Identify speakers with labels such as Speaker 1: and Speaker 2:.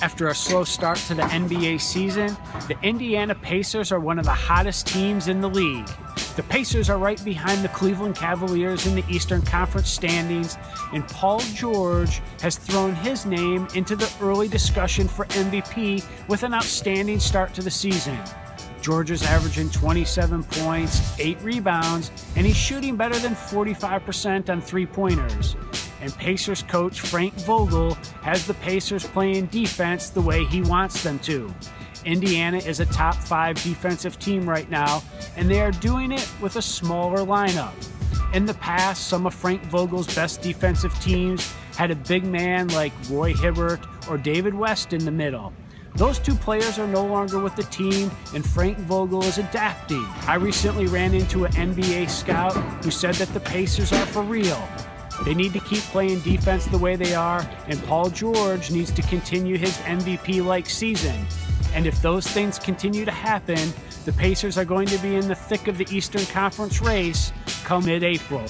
Speaker 1: After a slow start to the NBA season, the Indiana Pacers are one of the hottest teams in the league. The Pacers are right behind the Cleveland Cavaliers in the Eastern Conference standings, and Paul George has thrown his name into the early discussion for MVP with an outstanding start to the season. George is averaging 27 points, 8 rebounds, and he's shooting better than 45% on three pointers and Pacers coach Frank Vogel has the Pacers playing defense the way he wants them to. Indiana is a top five defensive team right now, and they are doing it with a smaller lineup. In the past, some of Frank Vogel's best defensive teams had a big man like Roy Hibbert or David West in the middle. Those two players are no longer with the team, and Frank Vogel is adapting. I recently ran into an NBA scout who said that the Pacers are for real. They need to keep playing defense the way they are, and Paul George needs to continue his MVP like season. And if those things continue to happen, the Pacers are going to be in the thick of the Eastern Conference race come mid April.